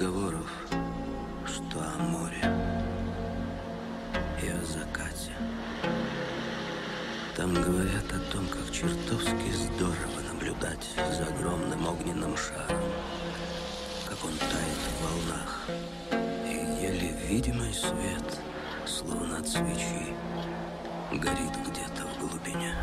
разговоров, что о море и о закате. Там говорят о том, как чертовски здорово наблюдать за огромным огненным шаром, как он тает в волнах, и еле видимый свет, словно от свечи, горит где-то в глубине.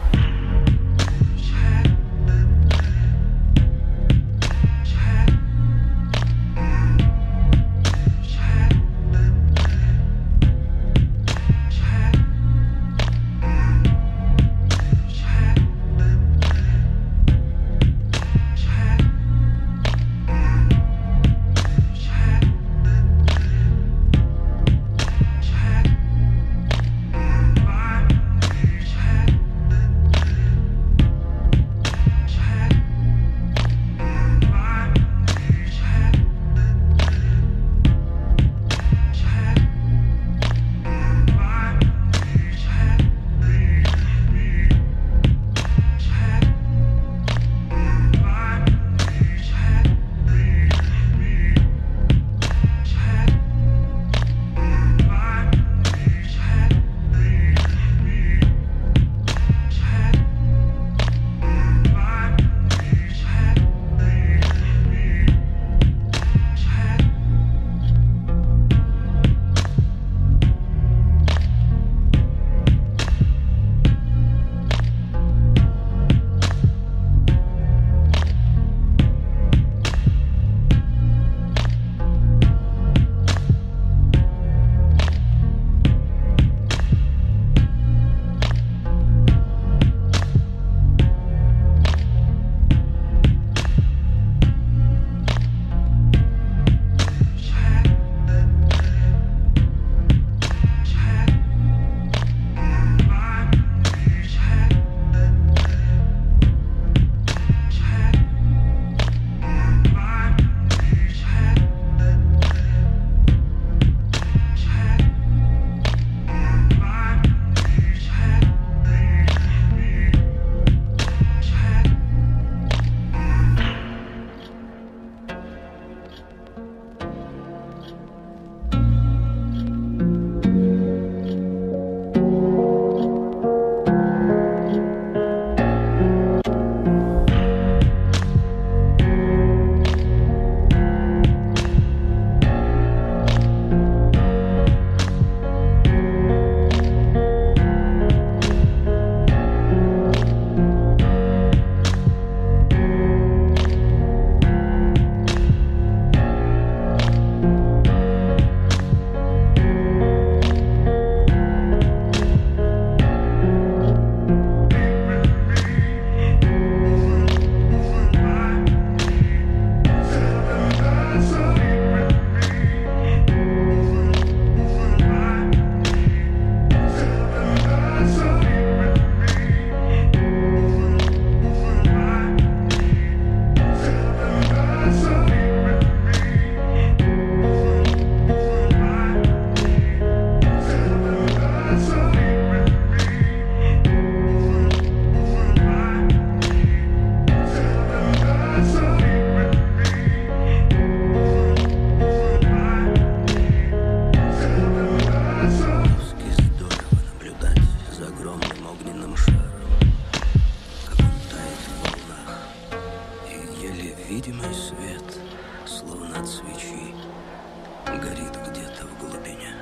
Видимый свет, словно от свечи, горит где-то в глубине.